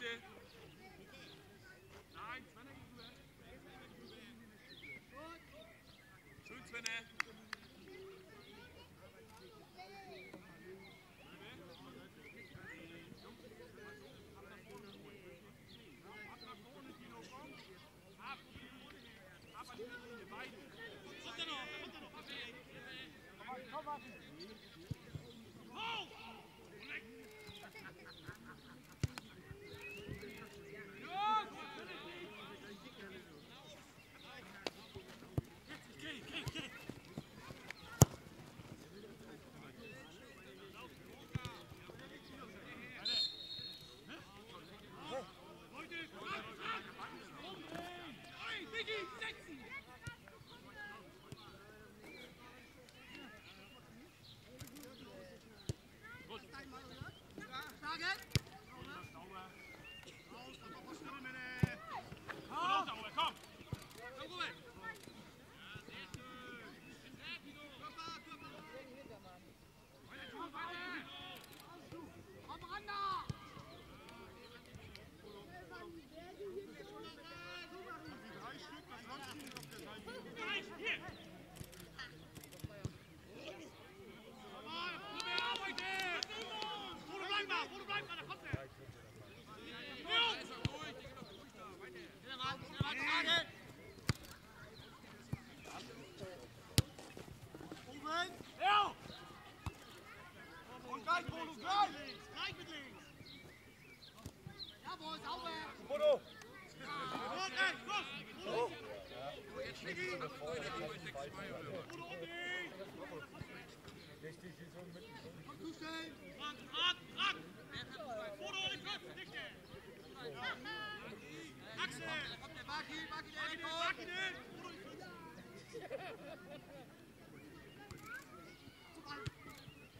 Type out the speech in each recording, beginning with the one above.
Nein, Sven, ich bin Schön, Sven.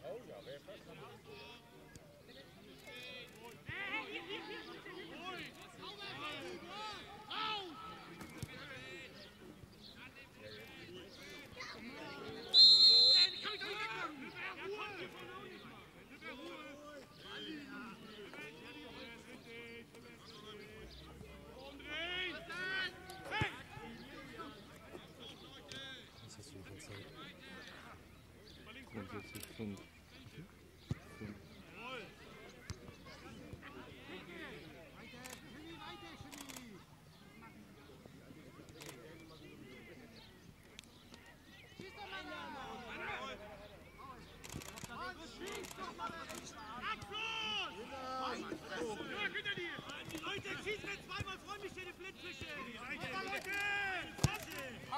Oh ja, weer vast.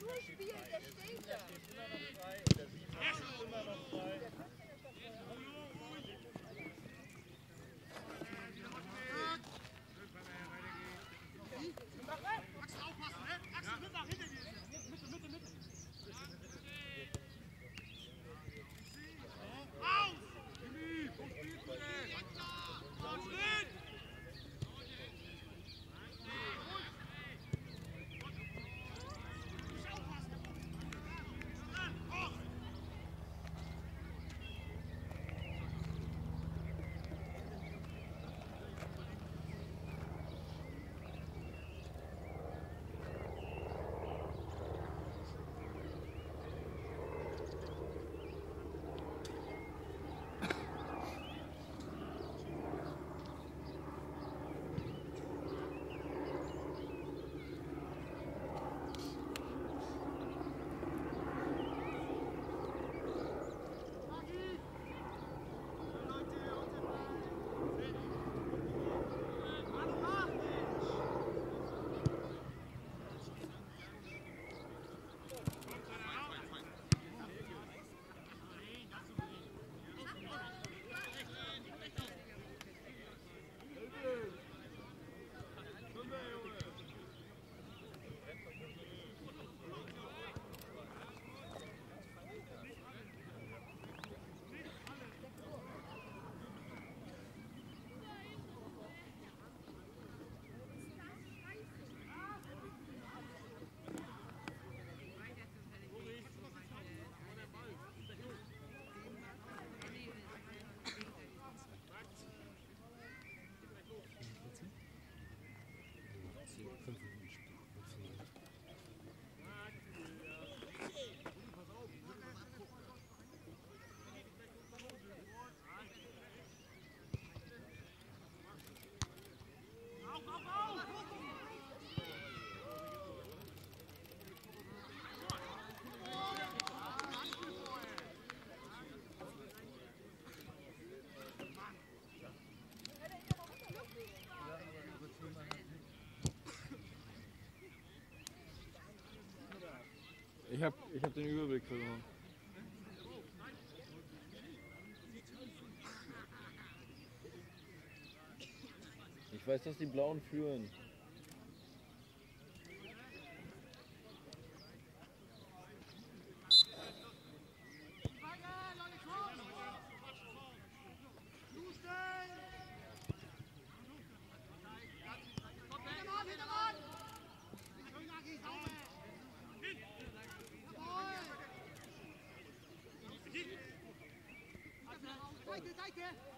nur spielen, der steht da. Der ist immer noch frei. Ich hab, ich hab den Überblick verloren. Ich weiß, dass die Blauen führen. 点。